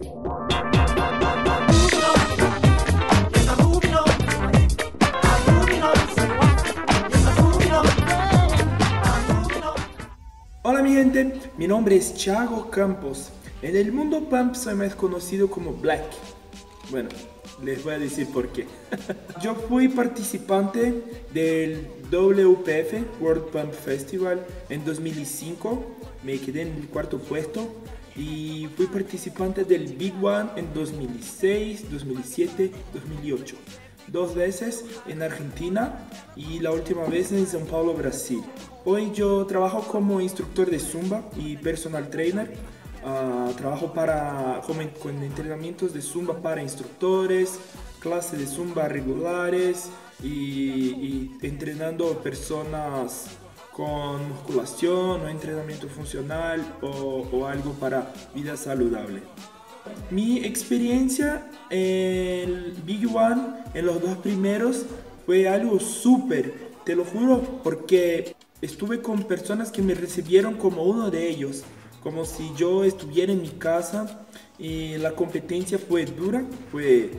Hola mi gente, mi nombre es Thiago Campos. En el mundo pump soy más conocido como Black. Bueno, les voy a decir por qué. Yo fui participante del WPF World Pump Festival en 2005. Me quedé en el cuarto puesto. Y fui participante del Big One en 2006, 2007, 2008. Dos veces en Argentina y la última vez en São Paulo, Brasil. Hoy yo trabajo como instructor de Zumba y personal trainer. Uh, trabajo para, con, entrenamientos de Zumba para instructores, clases de Zumba regulares y, y, entrenando personas con musculación o entrenamiento funcional o, algo para vida saludable. Mi experiencia en Big One, en los dos primeros, fue algo súper, te lo juro, porque estuve con personas que me recibieron como uno de ellos, como si yo estuviera en mi casa y la competencia fue dura, fue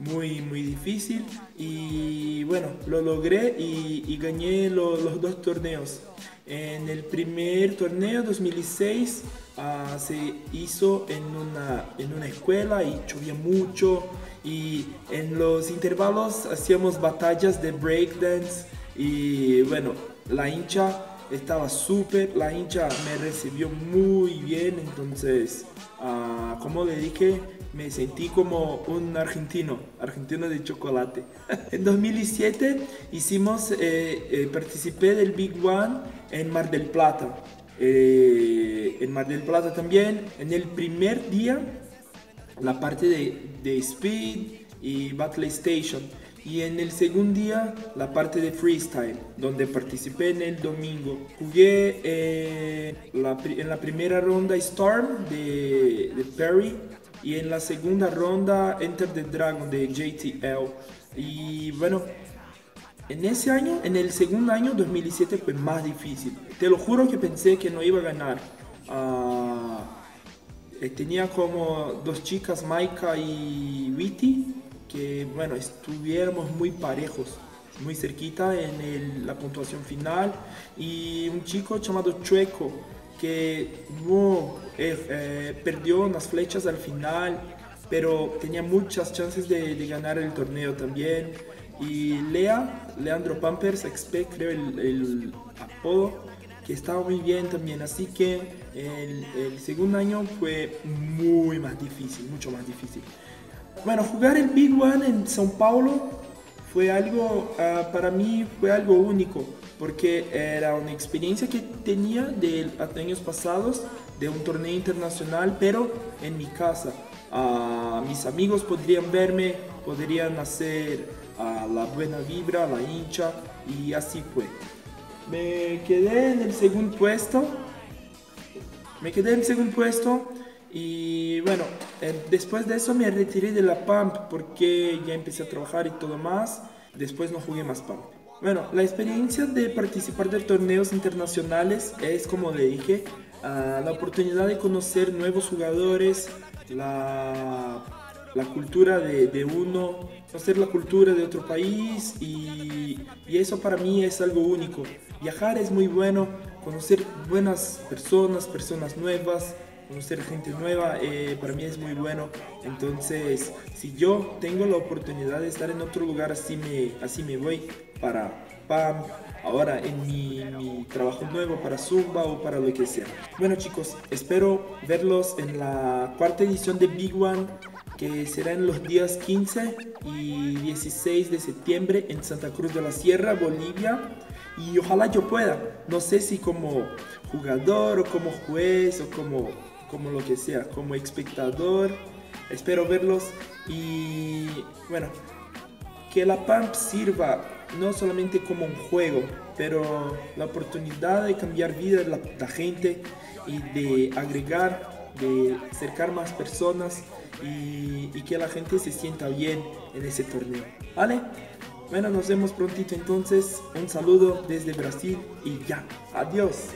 muy muy difícil. Y bueno, lo logré y, gané lo, los dos torneos. En el primer torneo 2006 uh, se hizo en una, en una escuela y llovía mucho. Y en los intervalos hacíamos batallas de breakdance. Y bueno, la hincha estaba súper, la hincha me recibió muy bien, entonces, uh, como le dije, me sentí como un argentino, argentino de chocolate. en 2007 hicimos, eh, eh, participé del Big One en Mar del Plata. Eh, en Mar del Plata también, en el primer día, la parte de, de Speed y Battle Station y en el segundo día la parte de freestyle, donde participé en el domingo. Jugué eh, la, en la primera ronda Storm de, de, Perry y en la segunda ronda Enter the Dragon de JTL. Y bueno, en ese año, en el segundo año, 2017, fue más difícil. Te lo juro que pensé que no iba a ganar. Uh, tenía como dos chicas, Maika y Witty que bueno, estuviéramos muy parejos, muy cerquita en la puntuación final y un chico llamado Chueco que no, eh, eh, perdió unas flechas al final, pero tenía muchas chances de, de, ganar el torneo también. Y Lea, Leandro Pampers, XP, creo el, el apodo, que estaba muy bien también. Así que el, el segundo año fue muy más difícil, mucho más difícil. Bueno, jugar el Big One en São Paulo fue algo, uh, para mí fue algo único, porque era una experiencia que tenía de años pasados, de un torneo internacional, pero en mi casa. Uh, mis amigos podrían verme, podrían hacer uh, la buena vibra, la hincha, y así fue. Me quedé en el segundo puesto, me quedé en el segundo puesto y bueno, eh, después de eso me retiré de la PAMP porque ya empecé a trabajar y todo más. Después no jugué más PAMP. Bueno, la experiencia de participar de torneos internacionales es, como le dije, uh, la oportunidad de conocer nuevos jugadores, la, la cultura de, de, uno, conocer la cultura de otro país y, y eso para mí es algo único. Viajar es muy bueno, conocer buenas personas, personas nuevas, conocer gente nueva, eh, para mí es muy bueno. Entonces, si yo tengo la oportunidad de estar en otro lugar, así me, así me voy para PAM, ahora en mi, mi, trabajo nuevo para Zumba o para lo que sea. Bueno chicos, espero verlos en la cuarta edición de Big One que será en los días 15 y 16 de septiembre en Santa Cruz de la Sierra, Bolivia. Y ojalá yo pueda, no sé si como jugador o como juez o como como lo que sea, como espectador. Espero verlos y bueno, que la PAMP sirva no solamente como un juego, pero la oportunidad de cambiar vida de la, gente y de agregar, de acercar más personas y, y, que la gente se sienta bien en ese torneo. ¿Vale? Bueno, nos vemos prontito entonces. Un saludo desde Brasil y ya. Adiós.